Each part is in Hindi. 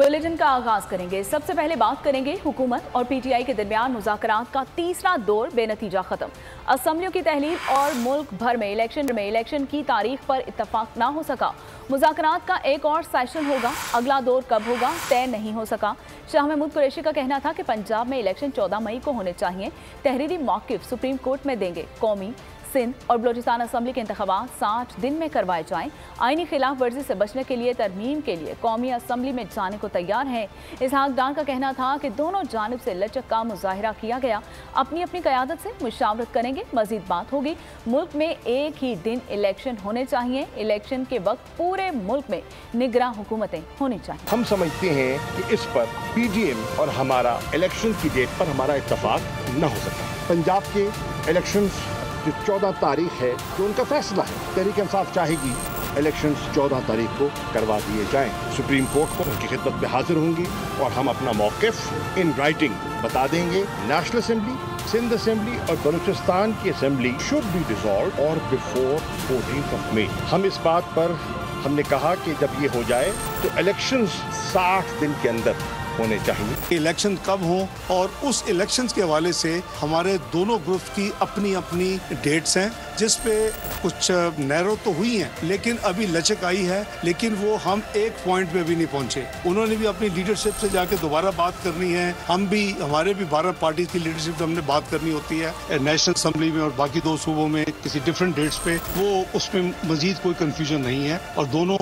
बुलेटिन का आगाज़ करेंगे। सबसे पहले बात करेंगे हुकूमत और पीटीआई के दरमियान मुजाकरात का तीसरा दौर बेनतीजा खत्म। असम्बलियों की तहलील और मुल्क भर में इलेक्शन में इलेक्शन की तारीख पर इतफाक ना हो सका। मुजाकरात का एक और सेशन होगा। अगला दौर कब होगा, तय नहीं हो सका। शाह महमूद कुरैशी का कहना था कि पंजाब में इलेक्शन चौदह मई को होने चाहिए। तहरीरी मौकफ सुप्रीम कोर्ट में देंगे कौमी सिंध और बलोचिस्तान असम्बली के इंतबात साठ दिन में करवाए जाएँ। आईनी खिलाफ वर्जी से बचने के लिए, तरमीम के लिए कौमी असम्बली में जाने को तैयार है। इसहाक डार का कहना था कि दोनों जानब से लचक का मुजाहरा किया गया। अपनी अपनी क्यादत से मुशावरत करेंगे, मजीद बात होगी। मुल्क में एक ही दिन इलेक्शन होने चाहिए। इलेक्शन के वक्त पूरे मुल्क में निगरां हुकूमतें होनी चाहिए। हम समझते हैं कि इस पर पीडीएम और हमारा इलेक्शन की डेट पर हमारा इतफाक न हो सका पंजाब के इलेक्शंस जो चौदह तारीख है जो उनका फैसला है। तहरीक इंसाफ चाहेगी इलेक्शन चौदह तारीख को करवा दिए जाएँ। सुप्रीम कोर्ट को उनकी खिदमत में हाजिर होंगी और हम अपना मौकफ इन राइटिंग बता देंगे। नेशनल असेंबली सिंध असेंबली और बलूचिस्तान की असेंबली शुड बी डिजॉल्व और बिफोर फोर्टीन ऑफ़ मे हम इस बात पर, हमने कहा कि जब ये हो जाए तो इलेक्शंस 60 दिन के अंदर होने चाहिए। इलेक्शन कब हो और उस इलेक्शन के हवाले से हमारे दोनों ग्रुप की अपनी अपनी डेट्स हैं, जिस पे कुछ नैरो तो हुई हैं, लेकिन अभी लचक आई है, लेकिन वो हम एक पॉइंट पे भी नहीं पहुँचे। उन्होंने भी अपनी लीडरशिप से जाके दोबारा बात करनी है। हम भी, हमारे भी बारह पार्टी की लीडरशिप से हमने बात करनी होती है। नेशनल असम्बली में और बाकी दो सूबों में किसी डिफरेंट डेट्स पे, वो उसमें मजीद कोई कंफ्यूजन नहीं है। और दोनों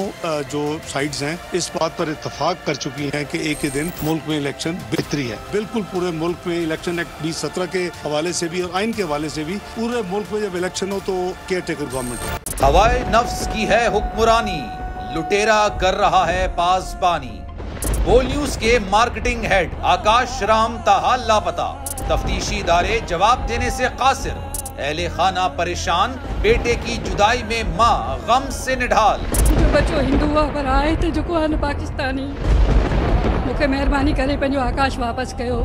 जो साइड्स हैं, इस बात पर इतफाक कर चुकी हैं कि एक ही दिन मुल्क में इलेक्शन बेहतरी है। बिल्कुल पूरे मुल्क में इलेक्शन एक्ट बीस सत्रह के हवाले से भी और आइन के हवाले से भी पूरे मुल्क में जब इलेक्शन हो तो केयर टेकर गवर्नमेंट हवाए नफ्स की है हुक्मरानी लुटेरा कर रहा है पासबानी। बोल न्यूज़ के मार्केटिंग हेड आकाश राम ताहा लापता। तफ्तीशी इदारे जवाब देने से कासिर। अहले खाना परेशान बेटे की जुदाई में माँ गम से निढाल। जो बच्चो हिंदू पर आए थे जो पाकिस्तानी मूंखे महिरबानी करे पंहिंजो आकाश वापस कयो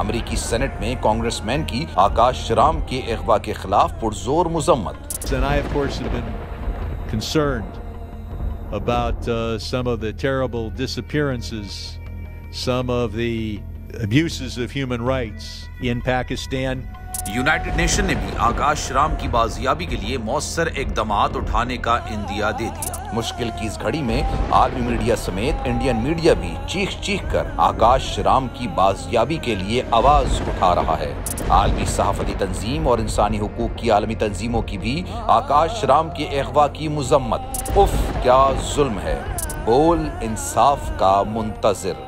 अमरीकी सेनेट में कांग्रेसमैन की आकाश राम के अगवा के खिलाफ पुरजोर मुजम्मत about uh, some of the terrible disappearances, some of the abuses of human rights in Pakistan. United Nation ने भी आकाश राम की बाजियाबी के लिए मौसर इकदाम उठाने का इंदिया दे दिया। मुश्किल की इस घड़ी में आर्मी मीडिया समेत इंडियन मीडिया भी चीख चीख कर आकाश राम की बाजियाबी के लिए आवाज़ उठा रहा है। आलमी सहाफती तंजीम और इंसानी हकूक की आलमी तंजीमों की भी आकाश राम के अगवा की मजम्मत। उफ, क्या जुल्म है। बोल इंसाफ का मुंतजर।